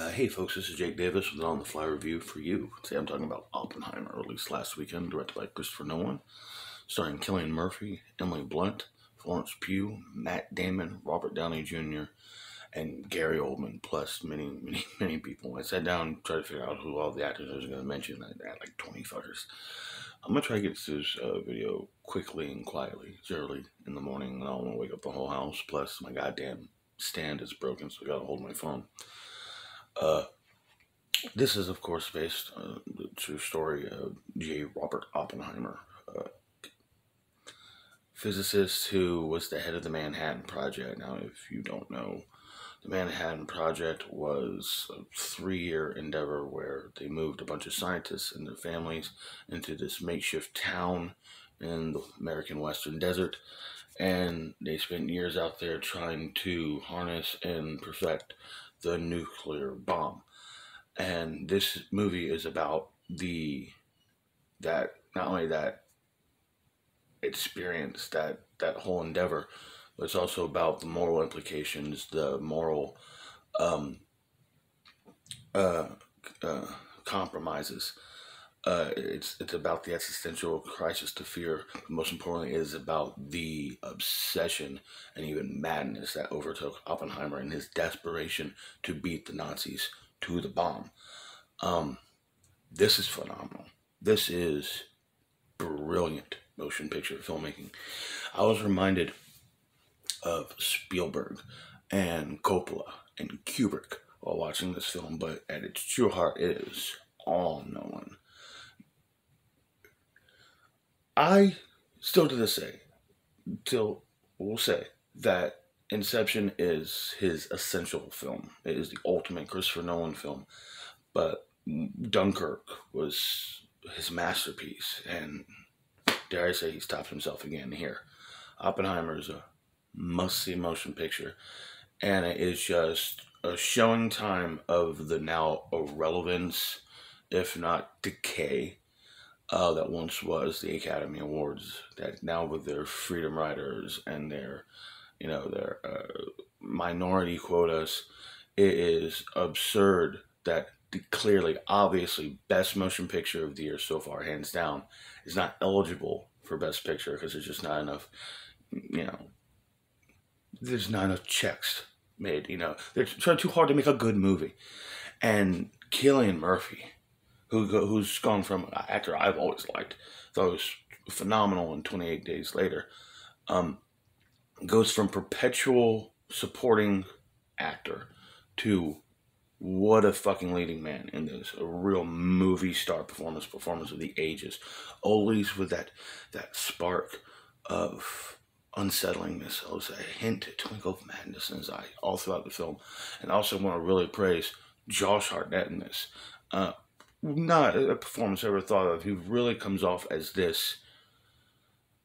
Uh, hey folks, this is Jake Davis with an on the fly review for you. Today I'm talking about Oppenheimer, released last weekend, directed by Christopher Nolan, starring Cillian Murphy, Emily Blunt, Florence Pugh, Matt Damon, Robert Downey Jr., and Gary Oldman, plus many, many, many people. I sat down and tried to figure out who all the actors I was going to mention. I had like 20 fuckers. I'm going to try to get this uh, video quickly and quietly. It's early in the morning, and I don't want to wake up the whole house. Plus, my goddamn stand is broken, so I got to hold my phone. Uh, this is, of course, based on the true story of J. Robert Oppenheimer, a physicist who was the head of the Manhattan Project. Now, if you don't know, the Manhattan Project was a three year endeavor where they moved a bunch of scientists and their families into this makeshift town in the American Western Desert. And they spent years out there trying to harness and perfect the nuclear bomb. And this movie is about the that not only that experience, that that whole endeavor, but it's also about the moral implications, the moral um, uh, uh, compromises. Uh, it's it's about the existential crisis to fear. Most importantly, it is about the obsession and even madness that overtook Oppenheimer and his desperation to beat the Nazis to the bomb. Um, this is phenomenal. This is brilliant motion picture filmmaking. I was reminded of Spielberg and Coppola and Kubrick while watching this film, but at its true heart, it is all Nolan I still to this day, till will say that Inception is his essential film. It is the ultimate Christopher Nolan film. But Dunkirk was his masterpiece, and dare I say, he's topped himself again here. Oppenheimer is a must-see motion picture, and it is just a showing time of the now irrelevance, if not decay, uh, that once was the Academy Awards. That now with their freedom riders and their, you know, their uh, minority quotas, it is absurd that the clearly, obviously, best motion picture of the year so far, hands down, is not eligible for best picture because there's just not enough, you know, there's not enough checks made. You know, they're trying too hard to make a good movie, and Cillian Murphy who who's gone from an actor I've always liked, thought was phenomenal in 28 Days Later, um, goes from perpetual supporting actor to what a fucking leading man in this a real movie star performance performance of the ages always with that that spark of unsettlingness always a hint a twinkle of madness in his eye all throughout the film. And I also want to really praise josh hartnett in this. Uh, not a performance I ever thought of. He really comes off as this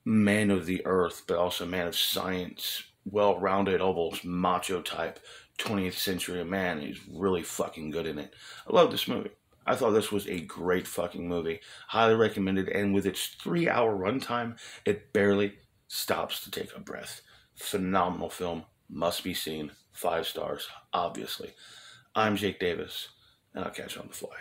man of the earth, but also man of science, well rounded, almost macho type 20th century man. He's really fucking good in it. I love this movie. I thought this was a great fucking movie. Highly recommended. And with its three hour runtime, it barely stops to take a breath. Phenomenal film. Must be seen. Five stars, obviously. I'm Jake Davis, and I'll catch you on the fly.